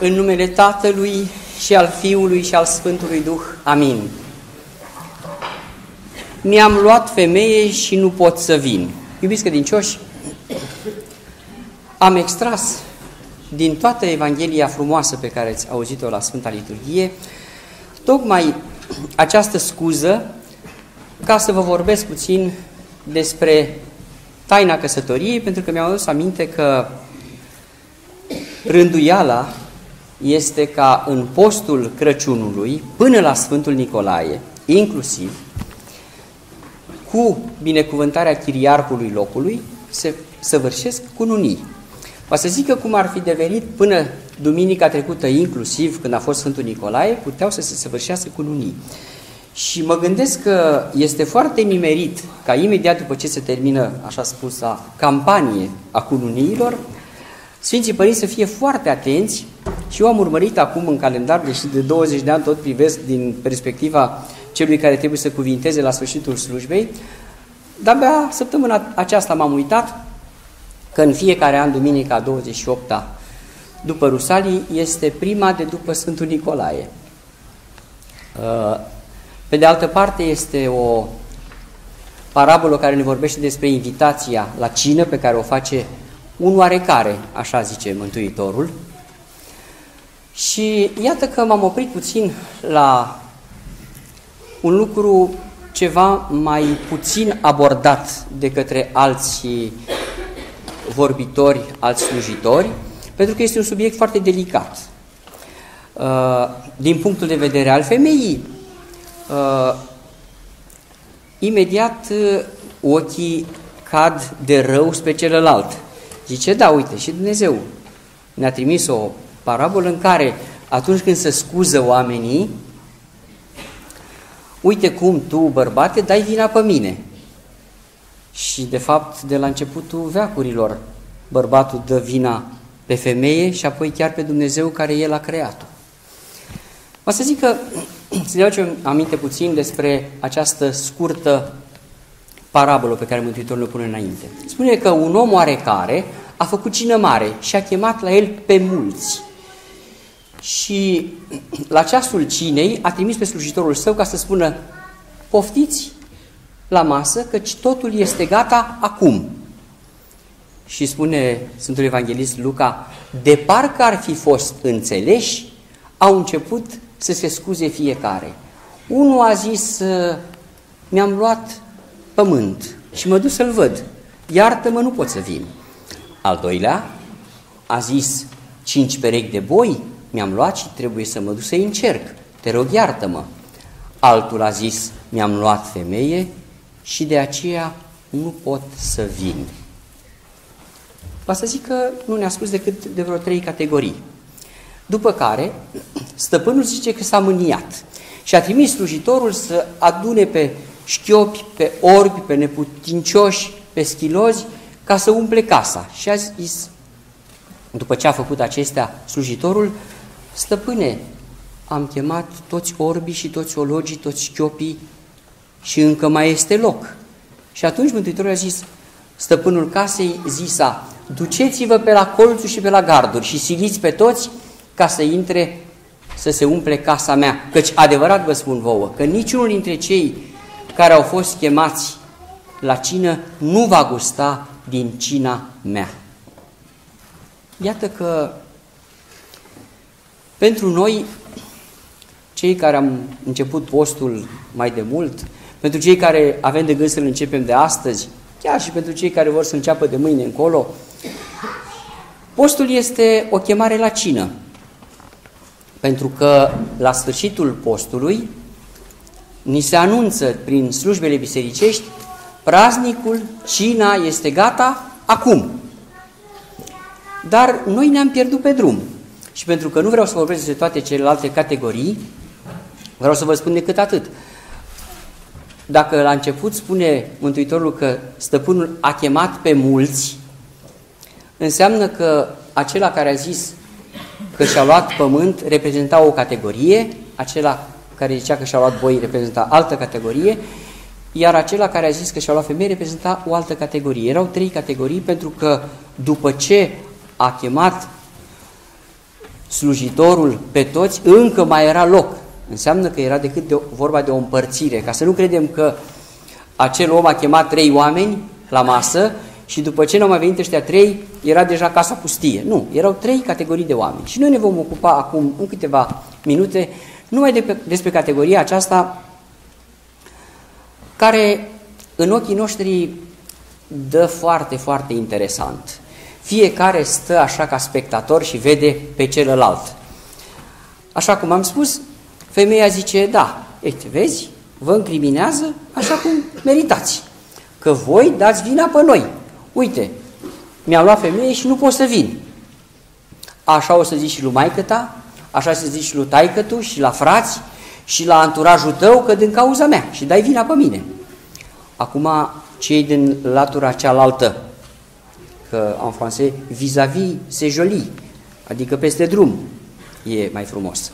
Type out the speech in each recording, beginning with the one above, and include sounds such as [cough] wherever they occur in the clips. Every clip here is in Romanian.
În numele Tatălui și al Fiului și al Sfântului Duh. Amin. Mi-am luat femeie și nu pot să vin. Iubiți credincioși, am extras din toată Evanghelia frumoasă pe care ați auzit-o la Sfânta Liturghie, tocmai această scuză ca să vă vorbesc puțin despre taina căsătoriei, pentru că mi-am adus aminte că rânduiala este ca în postul Crăciunului, până la Sfântul Nicolae, inclusiv, cu binecuvântarea chiriarcului locului, se săvârșesc cununii. Va să zic că cum ar fi devenit până duminica trecută, inclusiv când a fost Sfântul Nicolae, puteau să se săvârșească cununii. Și mă gândesc că este foarte nimerit ca imediat după ce se termină, așa spusa, campanie a cununiilor, Sfinții Părinți să fie foarte atenți și eu am urmărit acum în calendar, deși de 20 de ani tot privesc din perspectiva celui care trebuie să cuvinteze la sfârșitul slujbei, dar abia săptămâna aceasta m-am uitat că în fiecare an, duminica 28-a, după Rusalii, este prima de după Sfântul Nicolae. Uh, pe de altă parte, este o parabolă care ne vorbește despre invitația la cină pe care o face un oarecare, așa zice Mântuitorul. Și iată că m-am oprit puțin la un lucru ceva mai puțin abordat de către alți vorbitori, alți slujitori, pentru că este un subiect foarte delicat. Uh, din punctul de vedere al femeii, uh, imediat uh, ochii cad de rău spre celălalt. Zice, da, uite, și Dumnezeu ne-a trimis o parabolă în care atunci când se scuză oamenii, uite cum tu, bărbate, dai vina pe mine. Și, de fapt, de la începutul veacurilor, bărbatul dă vina pe femeie și apoi chiar pe Dumnezeu care El a creat-o. O să zic că, să ne aducem aminte puțin despre această scurtă parabolă pe care Mântuitorul ne pune înainte. Spune că un om oarecare a făcut cină mare și a chemat la el pe mulți. Și [clears throat] la ceasul cinei a trimis pe slujitorul său ca să spună poftiți la masă, căci totul este gata acum. Și spune Sfântul Evanghelist Luca, de parcă ar fi fost înțeleși, au început să se scuze fiecare. Unul a zis, mi-am luat pământ și mă duc să-l văd, iartă-mă, nu pot să vin. Al doilea a zis, cinci perechi de boi mi-am luat și trebuie să mă duc să-i încerc, te rog iartă-mă. Altul a zis, mi-am luat femeie și de aceea nu pot să vin. Va să zic că nu ne-a spus decât de vreo trei categorii. După care, [clears throat] stăpânul zice că s-a mâniat și a trimis slujitorul să adune pe șchiopi, pe orbi, pe neputincioși, pe schilozi, ca să umple casa. Și a zis, după ce a făcut acestea, slujitorul, stăpâne, am chemat toți orbii și toți ologii, toți șchiopii și încă mai este loc. Și atunci Mântuitorul a zis, stăpânul casei zisa, duceți-vă pe la colțuri și pe la garduri și siliți pe toți ca să intre, să se umple casa mea. Căci adevărat vă spun vouă, că niciunul dintre cei care au fost chemați la cină nu va gusta din cina mea. Iată că pentru noi, cei care am început postul mai de mult, pentru cei care avem de gând să-l începem de astăzi, chiar și pentru cei care vor să înceapă de mâine încolo, postul este o chemare la cină. Pentru că la sfârșitul postului ni se anunță prin slujbele bisericești praznicul, cina este gata acum. Dar noi ne-am pierdut pe drum. Și pentru că nu vreau să vorbesc despre toate celelalte categorii, vreau să vă spun decât atât. Dacă la început spune Mântuitorul că stăpânul a chemat pe mulți, înseamnă că acela care a zis că și-a luat pământ reprezenta o categorie, acela care zicea că și-a luat boi reprezenta altă categorie, iar acela care a zis că și-a luat femeie reprezenta o altă categorie. Erau trei categorii pentru că după ce a chemat slujitorul pe toți, încă mai era loc. Înseamnă că era decât de, vorba de o împărțire, ca să nu credem că acel om a chemat trei oameni la masă și după ce nu au mai venit ăștia trei, era deja casa pustie. Nu, erau trei categorii de oameni. Și noi ne vom ocupa acum, în câteva minute, numai de pe, despre categoria aceasta care în ochii noștri dă foarte, foarte interesant. Fiecare stă așa ca spectator și vede pe celălalt. Așa cum am spus, femeia zice, da, uite, vezi, vă încriminează așa cum meritați. Că voi dați vina pe noi. Uite, mi-am luat femeie și nu pot să vin. Așa o să zici și lui maică ta, așa să zici și lui taică tu și la frați și la anturajul tău că din cauza mea și dai vina pe mine. Acum, cei din latura cealaltă, că în francez, vis-a-vis, c'est joli, adică peste drum, e mai frumos.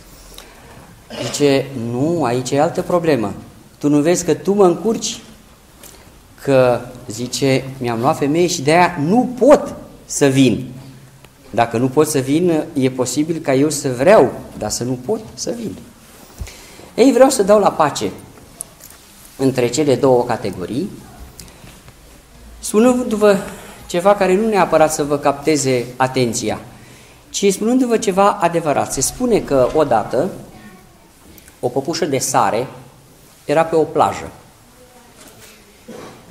Zice, nu, aici e altă problemă. Tu nu vezi că tu mă încurci? Că, zice, mi-am luat femeie și de-aia nu pot să vin. Dacă nu pot să vin, e posibil ca eu să vreau, dar să nu pot să vin. Ei, vreau să dau la pace între cele două categorii, spunându-vă ceva care nu neapărat să vă capteze atenția, ci spunându-vă ceva adevărat. Se spune că odată o păpușă de sare era pe o plajă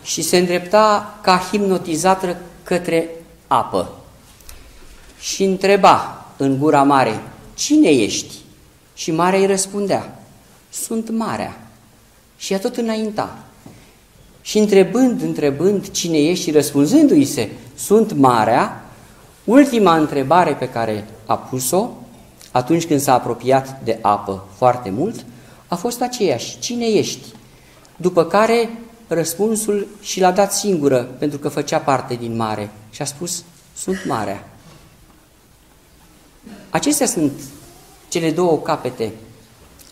și se îndrepta ca hipnotizată către apă și întreba în gura mare, cine ești? Și marea îi răspundea, sunt marea. Și ea tot înainta. Și întrebând, întrebând cine ești și răspunzându-i se, sunt marea, ultima întrebare pe care a pus-o, atunci când s-a apropiat de apă foarte mult, a fost aceeași, cine ești? După care răspunsul și l-a dat singură, pentru că făcea parte din mare și a spus, sunt marea. Acestea sunt cele două capete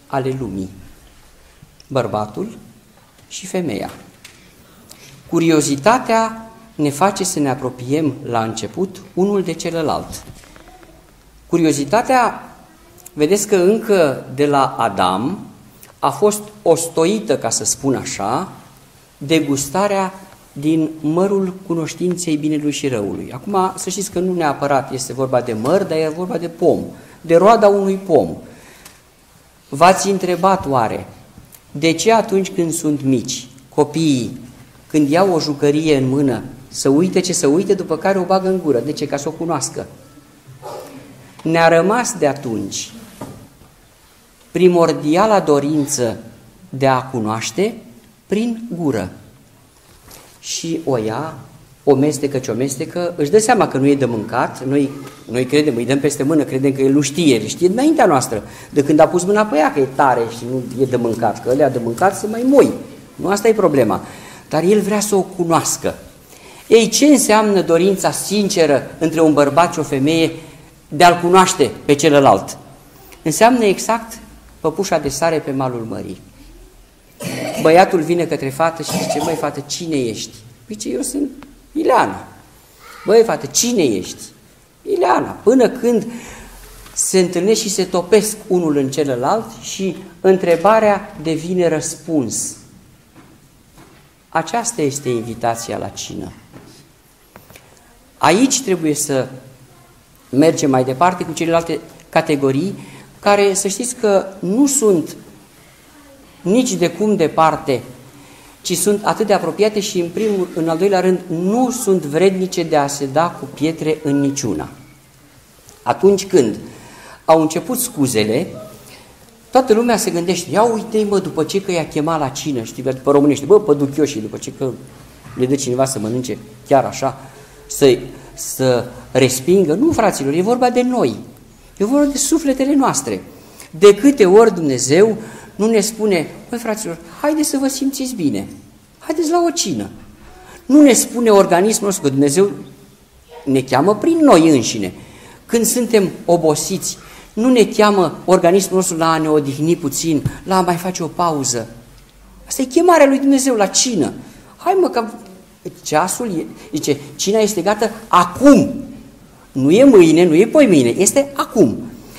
ale lumii bărbatul și femeia. Curiozitatea ne face să ne apropiem la început unul de celălalt. Curiozitatea, vedeți că încă de la Adam a fost ostoită, ca să spun așa, degustarea din mărul cunoștinței binelui și răului. Acum, să știți că nu neapărat este vorba de măr, dar e vorba de pom, de roada unui pom. V-ați întrebat oare de ce atunci când sunt mici, copiii, când iau o jucărie în mână, să uite ce să uite, după care o bagă în gură? De ce? Ca să o cunoască. Ne-a rămas de atunci primordiala dorință de a cunoaște prin gură. Și o ia, o mestecă ce o mestecă, își dă seama că nu e de mâncat, noi, noi credem, îi dăm peste mână, credem că el nu știe, el știe dinaintea noastră, de când a pus mâna pe ea că e tare și nu e de mâncat, că ălea de mâncat să mai moi. Nu asta e problema. Dar el vrea să o cunoască. Ei, ce înseamnă dorința sinceră între un bărbat și o femeie de a-l cunoaște pe celălalt? Înseamnă exact păpușa de sare pe malul mării. Băiatul vine către fată și zice, măi fată, cine ești? Zice, eu sunt Ileana. Băi, fată, cine ești? Ileana. Până când se întâlnesc și se topesc unul în celălalt și întrebarea devine răspuns. Aceasta este invitația la cină. Aici trebuie să mergem mai departe cu celelalte categorii care, să știți că nu sunt nici de cum departe ci sunt atât de apropiate și, în primul, în al doilea rând, nu sunt vrednice de a se da cu pietre în niciuna. Atunci când au început scuzele, toată lumea se gândește, ia uite mă, după ce că i-a chemat la cină, știi, după românește, bă, păduchioșii, după ce că le dă cineva să mănânce chiar așa, să, să respingă. Nu, fraților, e vorba de noi, e vorba de sufletele noastre. De câte ori Dumnezeu nu ne spune, băi fraților, haideți să vă simțiți bine, haideți la o cină. Nu ne spune organismul nostru, că Dumnezeu ne cheamă prin noi înșine. Când suntem obosiți, nu ne cheamă organismul nostru la a ne odihni puțin, la a mai face o pauză. Asta e chemarea lui Dumnezeu la cină. Hai mă, că ceasul, e, zice, cina este gata acum. Nu e mâine, nu e poi mâine, este acum.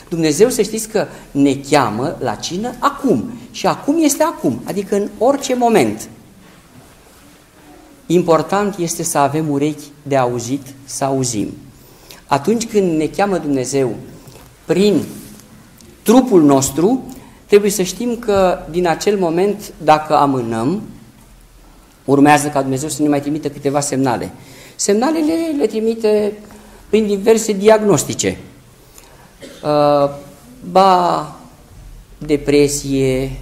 Dumnezeu să știți că ne cheamă la cină acum. Și acum este acum, adică în orice moment. Important este să avem urechi de auzit, să auzim. Atunci când ne cheamă Dumnezeu prin trupul nostru, trebuie să știm că din acel moment, dacă amânăm, urmează ca Dumnezeu să ne mai trimită câteva semnale. Semnalele le trimite prin diverse diagnostice. Uh, ba depresie,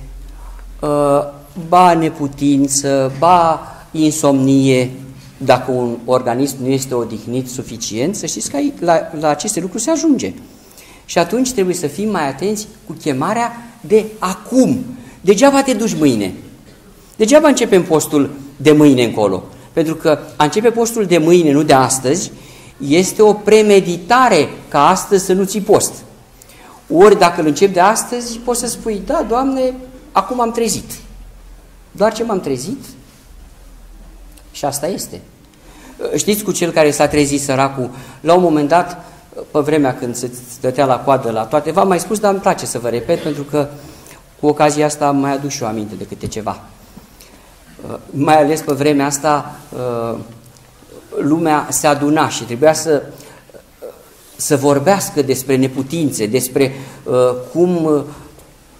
uh, ba neputință, ba insomnie, dacă un organism nu este odihnit suficient, să știți că la, la aceste lucruri se ajunge. Și atunci trebuie să fim mai atenți cu chemarea de acum. Degeaba te duci mâine. Degeaba începem postul de mâine încolo. Pentru că a începe postul de mâine, nu de astăzi, este o premeditare ca astăzi să nu ții post. Ori dacă îl încep de astăzi, poți să spui, da, Doamne, acum am trezit. Doar ce m-am trezit? Și asta este. Știți cu cel care s-a trezit săracul, la un moment dat, pe vremea când se stătea la coadă la toate, v-am mai spus, dar îmi place să vă repet, pentru că cu ocazia asta am mai adus și o aminte de câte ceva. Mai ales pe vremea asta, lumea se aduna și trebuia să, să vorbească despre neputințe, despre cum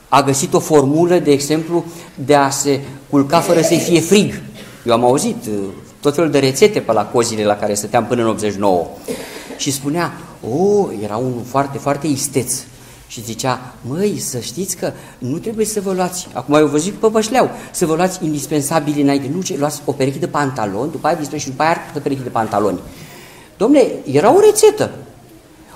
a găsit o formulă, de exemplu, de a se culca fără să-i fie frig. Eu am auzit tot felul de rețete pe la cozile la care stăteam până în 89. Și spunea, o, oh, era unul foarte, foarte isteț. Și zicea, măi, să știți că nu trebuie să vă luați, acum eu vă zic pe bășleau, să vă luați indispensabil înainte, nu ce, luați o pereche de pantaloni, după aia și după aia o pereche de pantaloni. Domne, era o rețetă.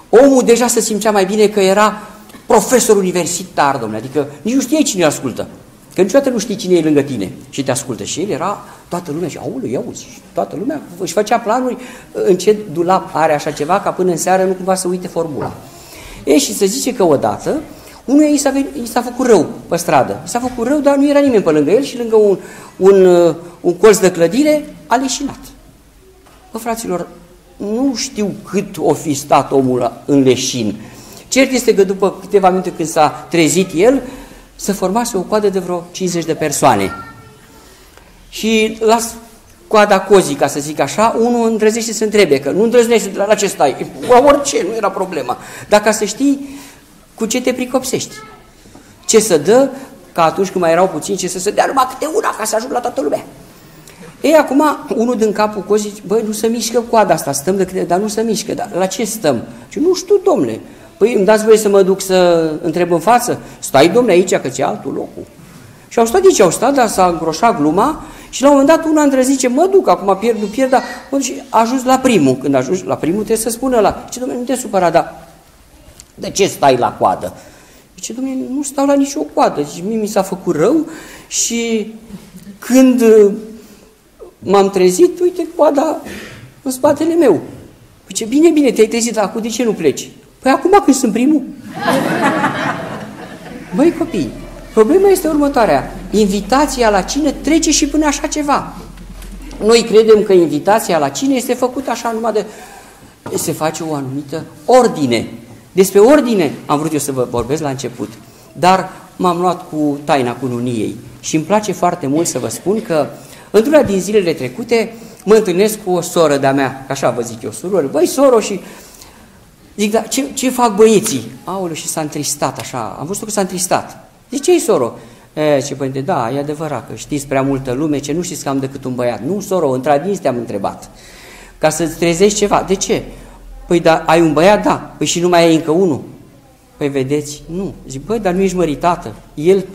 Omul deja se simțea mai bine că era profesor universitar, domnule, adică nici nu știai cine ascultă. Că niciodată nu știi cine e lângă tine și te ascultă. Și el era toată lumea și aulă, ia uzi, toată lumea își făcea planuri în ce dulap are așa ceva, ca până în seară nu cumva să uite formula. E, și să zice că odată, unul i s-a, i s-a făcut rău pe stradă. I s-a făcut rău, dar nu era nimeni pe lângă el și lângă un, un, un colț de clădire a leșinat. Bă, fraților, nu știu cât o fi stat omul în leșin. Cert este că după câteva minute când s-a trezit el, să formase o coadă de vreo 50 de persoane. Și la coada cozii, ca să zic așa, unul îndrăzește să întrebe, că nu îndrăznește la ce stai, [laughs] la orice, nu era problema. Dacă să știi cu ce te pricopsești. Ce să dă, ca atunci când mai erau puțini, ce să se dea numai câte una, ca să ajung la toată lumea. Ei, acum, unul din capul cozii, băi, nu se mișcă coada asta, stăm de câte, dar nu se mișcă, dar la ce stăm? Și nu știu, domnule, Păi îmi dați voie să mă duc să întreb în față? Stai, domne, aici, că ți altul locul. Și au stat aici, au stat, dar s-a îngroșat gluma și la un moment dat una între zice, mă duc, acum pierd, nu pierd, dar și a ajuns la primul. Când ajungi la primul trebuie să spună la, ce domnule, nu te supăra, dar de ce stai la coadă? Zice, domnule, nu stau la nicio coadă. Zice, mie mi s-a făcut rău și când m-am trezit, uite coada în spatele meu. Zice, bine, bine, te-ai trezit, acum de ce nu pleci? Păi acum când sunt primul? Băi copii, problema este următoarea. Invitația la cine trece și până așa ceva. Noi credem că invitația la cine este făcută așa numai de... Se face o anumită ordine. Despre ordine am vrut eu să vă vorbesc la început. Dar m-am luat cu taina cununiei și îmi place foarte mult să vă spun că într-una din zilele trecute mă întâlnesc cu o soră de-a mea, așa vă zic eu, surori, băi soro și Zic, dar ce, ce fac băieții? Aoleu, și s-a întristat așa, am văzut că s-a întristat. Zic, ce-i, soro? E, ce părinte, da, e adevărat că știți prea multă lume, ce nu știți că am decât un băiat. Nu, soro, într-adins te-am întrebat. Ca să-ți trezești ceva. De ce? Păi, da, ai un băiat? Da. Păi și nu mai ai încă unul? Păi vedeți, nu. Zic, băi, dar nu ești măritată. El,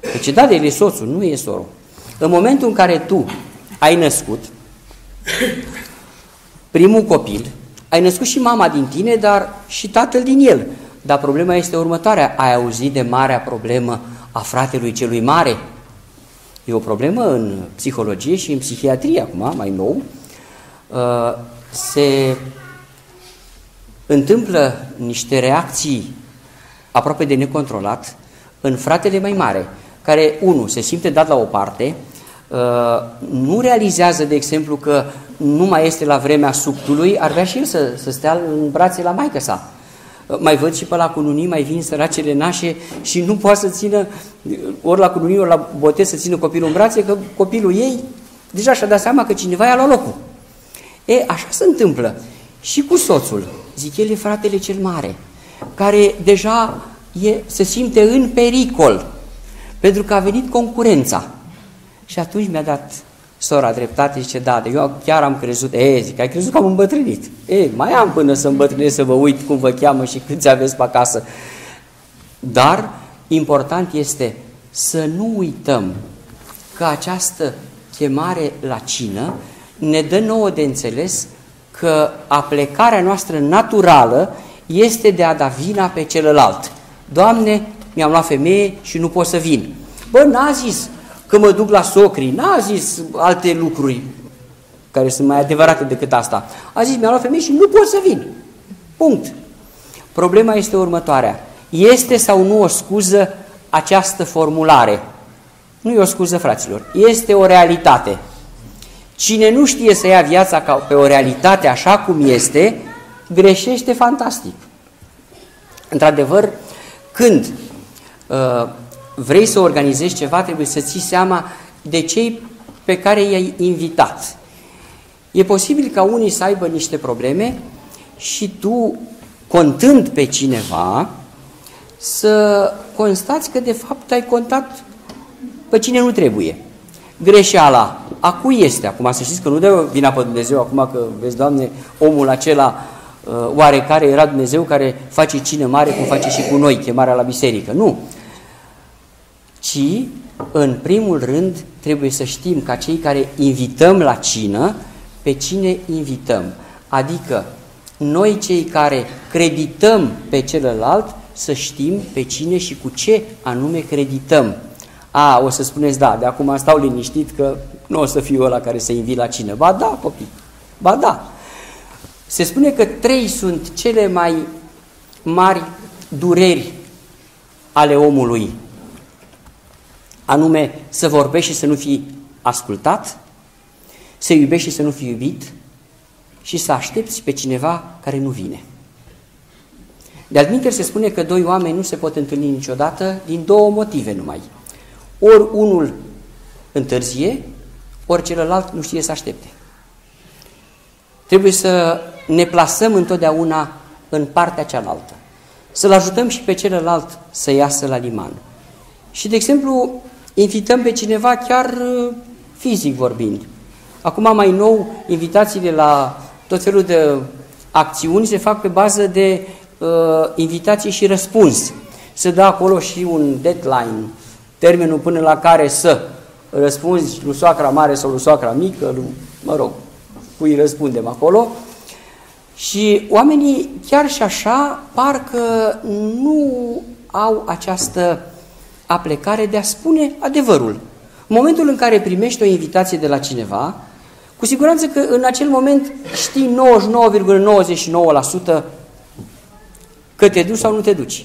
păi ce da, de el e soțul, nu e soro. În momentul în care tu ai născut primul copil, ai născut și mama din tine, dar și tatăl din el. Dar problema este următoarea. Ai auzit de marea problemă a fratelui celui mare? E o problemă în psihologie și în psihiatrie acum, mai nou. Uh, se întâmplă niște reacții aproape de necontrolat în fratele mai mare, care, unul, se simte dat la o parte, uh, nu realizează, de exemplu, că nu mai este la vremea suctului, ar vrea și el să, să stea în brațe la maică sa. mai văd și pe la cununii, mai vin săracele nașe și nu poate să țină, ori la cununii, ori la botez să țină copilul în brațe, că copilul ei deja și-a dat seama că cineva i-a luat locul. E, așa se întâmplă. Și cu soțul, zic el e fratele cel mare, care deja e, se simte în pericol, pentru că a venit concurența. Și atunci mi-a dat sora dreptate, zice, da, eu chiar am crezut, e, zic, ai crezut că am îmbătrânit. E, mai am până să îmbătrânesc, să vă uit cum vă cheamă și câți aveți pe acasă. Dar important este să nu uităm că această chemare la cină ne dă nouă de înțeles că aplecarea noastră naturală este de a da vina pe celălalt. Doamne, mi-am luat femeie și nu pot să vin. Bă, n-a zis că mă duc la socri, n-a zis alte lucruri care sunt mai adevărate decât asta. A zis, mi-am luat femeie și nu pot să vin. Punct. Problema este următoarea. Este sau nu o scuză această formulare? Nu e o scuză, fraților. Este o realitate. Cine nu știe să ia viața ca pe o realitate așa cum este, greșește fantastic. Într-adevăr, când uh, vrei să organizezi ceva, trebuie să ții seama de cei pe care i-ai invitat. E posibil ca unii să aibă niște probleme și tu, contând pe cineva, să constați că de fapt ai contat pe cine nu trebuie. Greșeala a cui este? Acum să știți că nu dă vina pe Dumnezeu, acum că vezi, Doamne, omul acela uh, oarecare era Dumnezeu care face cine mare cum face și cu noi, chemarea la biserică. Nu ci, în primul rând, trebuie să știm ca cei care invităm la cină, pe cine invităm. Adică, noi cei care credităm pe celălalt, să știm pe cine și cu ce anume credităm. A, o să spuneți, da, de acum stau liniștit că nu o să fiu ăla care să invit la cină. Ba da, copii, ba da. Se spune că trei sunt cele mai mari dureri ale omului anume să vorbești și să nu fii ascultat, să iubești și să nu fii iubit și să aștepți pe cineva care nu vine. De-al se spune că doi oameni nu se pot întâlni niciodată din două motive numai. Ori unul întârzie, ori celălalt nu știe să aștepte. Trebuie să ne plasăm întotdeauna în partea cealaltă. Să-l ajutăm și pe celălalt să iasă la liman. Și, de exemplu, invităm pe cineva chiar uh, fizic vorbind. Acum mai nou, invitațiile la tot felul de acțiuni se fac pe bază de uh, invitație și răspuns. Se dă acolo și un deadline, termenul până la care să răspunzi lui soacra mare sau lui soacra mică, lui, mă rog, cui răspundem acolo. Și oamenii chiar și așa parcă nu au această aplecare de a spune adevărul. În momentul în care primești o invitație de la cineva, cu siguranță că în acel moment știi 99,99% că te duci sau nu te duci.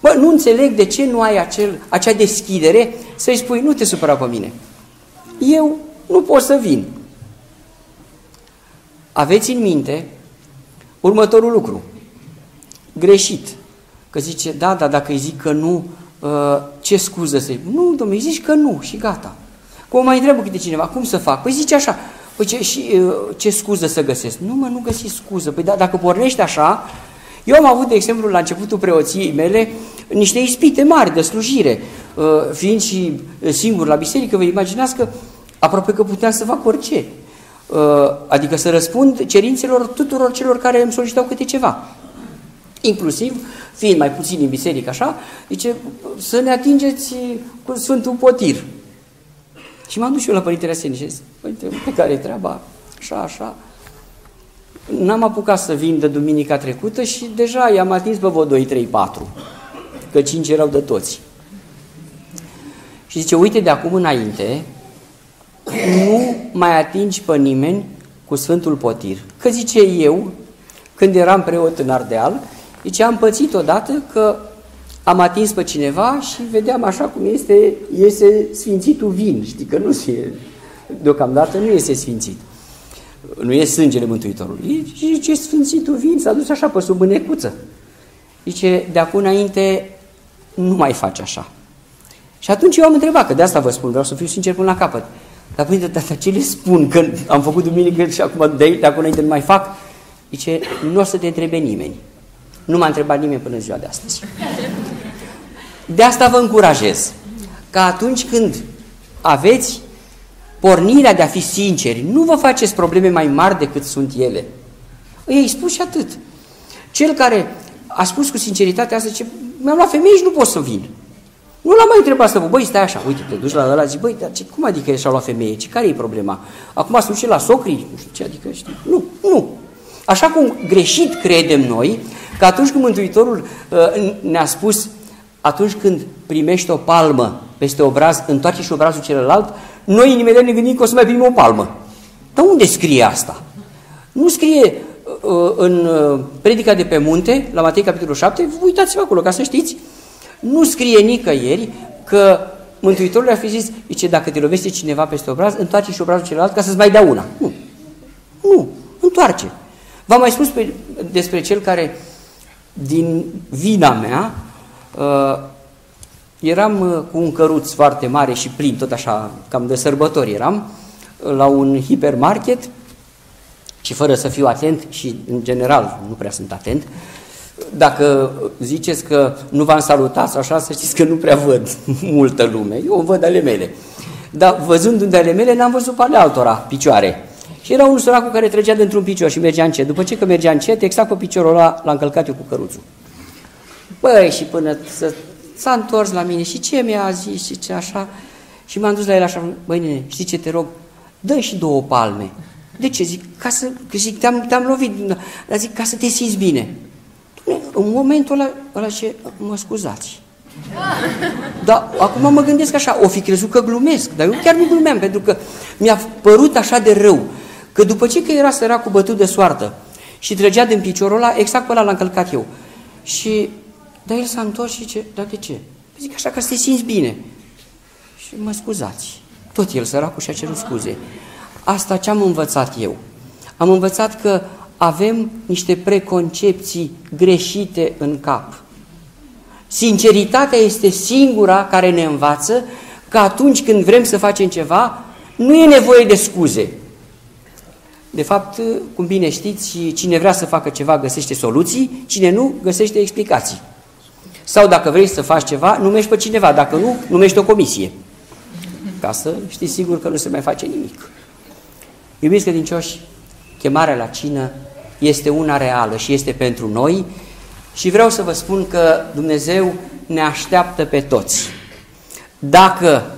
Bă, nu înțeleg de ce nu ai acel, acea deschidere să-i spui, nu te supăra pe mine. Eu nu pot să vin. Aveți în minte următorul lucru. Greșit. Că zice, da, da, dacă îi zic că nu, Uh, ce scuză să Nu, domnule, zici că nu și gata. Cum mai întreabă câte cineva, cum să fac? Păi zice așa, păi ce, și, uh, ce scuză să găsesc? Nu, mă, nu găsi scuză. Păi da, dacă pornești așa, eu am avut, de exemplu, la începutul preoției mele, niște ispite mari de slujire. Uh, fiind și singur la biserică, vă imaginați că aproape că puteam să fac orice. Adică să răspund cerințelor tuturor celor care îmi solicitau câte ceva. Inclusiv fiind mai puțin în biserică așa, zice, să ne atingeți cu Sfântul Potir. Și m-am dus și eu la Părintele Arsenie și zis, Părinte, pe care e treaba? Așa, așa. N-am apucat să vin de duminica trecută și deja i-am atins pe vă 2, 3, 4, că 5 erau de toți. Și zice, uite, de acum înainte, nu mai atingi pe nimeni cu Sfântul Potir. Că zice eu, când eram preot în Ardeal, deci am pățit odată că am atins pe cineva și vedeam așa cum este, este sfințitul vin. Știi că nu se, deocamdată nu este sfințit. Nu e sângele Mântuitorului. Și ce sfințitul vin s-a dus așa pe sub mânecuță. zice, de acum înainte nu mai faci așa. Și atunci eu am întrebat, că de asta vă spun, vreau să fiu sincer până la capăt. Dar părinte, tata, ce le spun că am făcut duminică și acum de, de acum înainte nu mai fac? Zice, nu o să te întrebe nimeni. Nu m-a întrebat nimeni până ziua de astăzi. De asta vă încurajez. Că atunci când aveți pornirea de a fi sinceri, nu vă faceți probleme mai mari decât sunt ele. Ei spus și atât. Cel care a spus cu sinceritate asta, ce mi-am luat femeie și nu pot să vin. Nu l-am mai întrebat să vă, băi, stai așa, uite, te duci la ăla, zici, băi, dar ce, cum adică și-a luat femeie? Ce, care e problema? Acum să duce la socrii? Nu știu ce, adică, știi? Nu, nu. Așa cum greșit credem noi, că atunci când Mântuitorul uh, ne-a spus, atunci când primești o palmă peste obraz, întoarce și obrazul celălalt, noi imediat ne gândim că o să mai primim o palmă. Dar unde scrie asta? Nu scrie uh, în uh, predica de pe munte, la Matei capitolul 7, uitați-vă acolo ca să știți, nu scrie nicăieri că Mântuitorul a fi zis, zice, dacă te lovește cineva peste obraz, întoarce și obrazul celălalt ca să-ți mai dea una. Nu. Nu. Întoarce. V-am mai spus pe, despre cel care, din vina mea, uh, eram uh, cu un căruț foarte mare și plin, tot așa, cam de sărbători eram, la un hipermarket și fără să fiu atent și în general nu prea sunt atent, dacă ziceți că nu v-am salutat sau așa, să știți că nu prea văd [laughs] multă lume. Eu văd ale mele. Dar văzând unde ale mele, n-am văzut pe ale altora picioare. Și era un săracul care trăgea dintr-un picior și mergea încet. După ce că mergea încet, exact pe piciorul ăla l-a încălcat eu cu căruțul. Băi, și până să, s-a întors la mine și ce mi-a zis și ce așa. Și m-am dus la el așa, băi nene, știi ce te rog? dă și două palme. De ce? Zic, ca să, că zic, te-am, te-am lovit, dar zic, ca să te simți bine. În momentul ăla, ăla ce, mă scuzați. Dar acum mă gândesc așa, o fi crezut că glumesc, dar eu chiar nu glumeam, pentru că mi-a părut așa de rău, că după ce că era săracul bătut de soartă și trăgea din piciorul ăla, exact pe ăla l-am călcat eu. Și, dar el s-a întors și zice, dar de ce? Păi zic așa, ca să te simți bine. Și mă scuzați. Tot el, săracul, și-a cerut scuze. Asta ce am învățat eu? Am învățat că avem niște preconcepții greșite în cap. Sinceritatea este singura care ne învață că atunci când vrem să facem ceva, nu e nevoie de scuze. De fapt, cum bine știți, cine vrea să facă ceva găsește soluții, cine nu găsește explicații. Sau dacă vrei să faci ceva, numești pe cineva, dacă nu, numești o comisie. Ca să știți sigur că nu se mai face nimic. Iubiți credincioși, chemarea la cină este una reală și este pentru noi și vreau să vă spun că Dumnezeu ne așteaptă pe toți. Dacă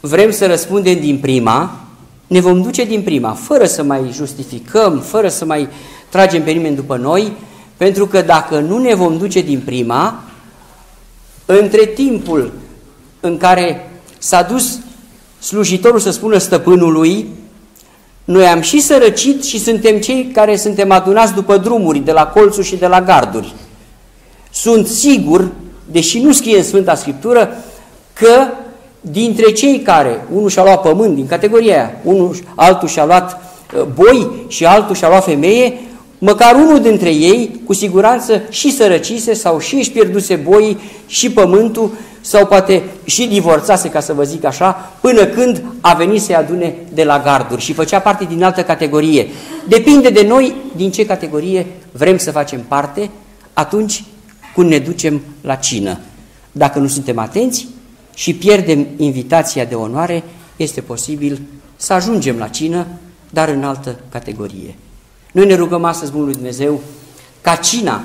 vrem să răspundem din prima, ne vom duce din prima, fără să mai justificăm, fără să mai tragem pe nimeni după noi, pentru că dacă nu ne vom duce din prima, între timpul în care s-a dus slujitorul să spună stăpânului, noi am și sărăcit și suntem cei care suntem adunați după drumuri, de la colțuri și de la garduri. Sunt sigur, deși nu scrie în Sfânta Scriptură, că dintre cei care, unul și-a luat pământ din categoria aia, unul, altul și-a luat uh, boi și altul și-a luat femeie, măcar unul dintre ei, cu siguranță, și sărăcise sau și își pierduse boii și pământul sau poate și divorțase, ca să vă zic așa, până când a venit să-i adune de la garduri și făcea parte din altă categorie. Depinde de noi din ce categorie vrem să facem parte atunci când ne ducem la cină. Dacă nu suntem atenți și pierdem invitația de onoare, este posibil să ajungem la cină, dar în altă categorie. Noi ne rugăm astăzi Bunului Dumnezeu ca cina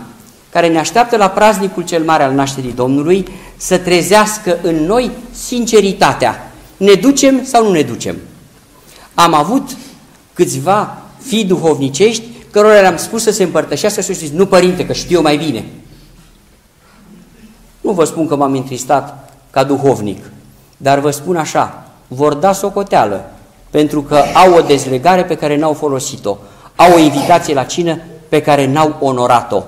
care ne așteaptă la praznicul cel mare al nașterii Domnului să trezească în noi sinceritatea. Ne ducem sau nu ne ducem? Am avut câțiva fii duhovnicești cărora le-am spus să se împărtășească și zis, nu părinte, că știu eu mai bine. Nu vă spun că m-am întristat ca duhovnic, dar vă spun așa, vor da socoteală pentru că au o dezlegare pe care n-au folosit-o, au o invitație la cină pe care n-au onorat-o.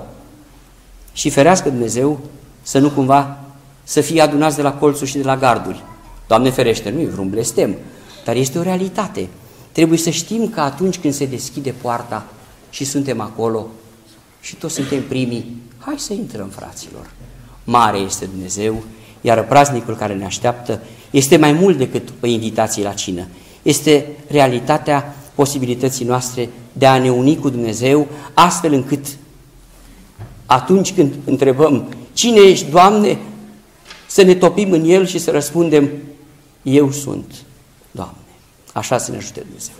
Și ferească Dumnezeu să nu cumva să fie adunați de la colțuri și de la garduri. Doamne ferește, nu e vreun blestem, dar este o realitate. Trebuie să știm că atunci când se deschide poarta și suntem acolo și toți suntem primii, Hai să intrăm, fraților. Mare este Dumnezeu, iar praznicul care ne așteaptă este mai mult decât o invitație la cină. Este realitatea posibilității noastre de a ne uni cu Dumnezeu, astfel încât atunci când întrebăm cine ești, Doamne, să ne topim în El și să răspundem, eu sunt, Doamne. Așa să ne ajute Dumnezeu.